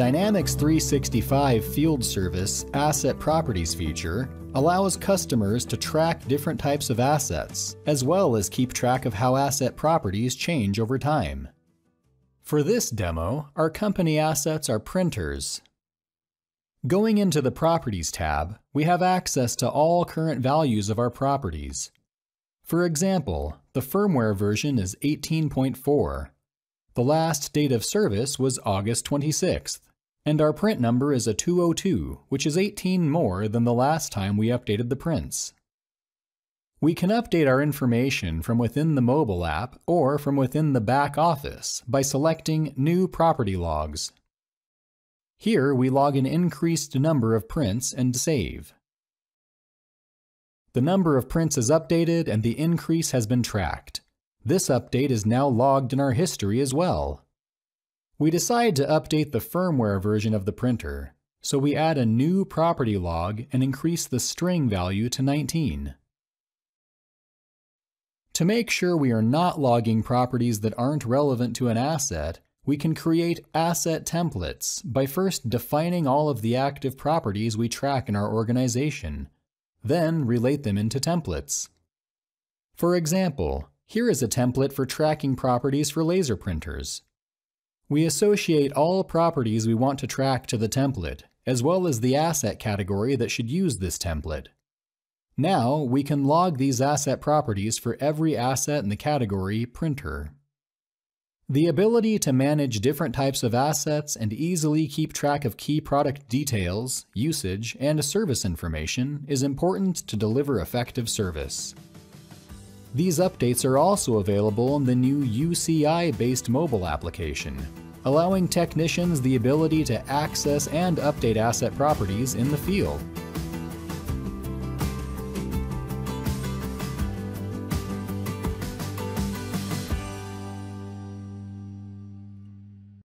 Dynamics 365 Field Service Asset Properties feature allows customers to track different types of assets, as well as keep track of how asset properties change over time. For this demo, our company assets are printers. Going into the Properties tab, we have access to all current values of our properties. For example, the firmware version is 18.4. The last date of service was August 26th, and our print number is a 202, which is 18 more than the last time we updated the prints. We can update our information from within the mobile app or from within the back office by selecting New Property Logs. Here we log an increased number of prints and save. The number of prints is updated and the increase has been tracked. This update is now logged in our history as well. We decide to update the firmware version of the printer, so we add a new property log and increase the string value to 19. To make sure we are not logging properties that aren't relevant to an asset, we can create asset templates by first defining all of the active properties we track in our organization, then relate them into templates. For example, here is a template for tracking properties for laser printers. We associate all properties we want to track to the template, as well as the asset category that should use this template. Now, we can log these asset properties for every asset in the category Printer. The ability to manage different types of assets and easily keep track of key product details, usage, and service information is important to deliver effective service. These updates are also available in the new UCI-based mobile application, allowing technicians the ability to access and update asset properties in the field.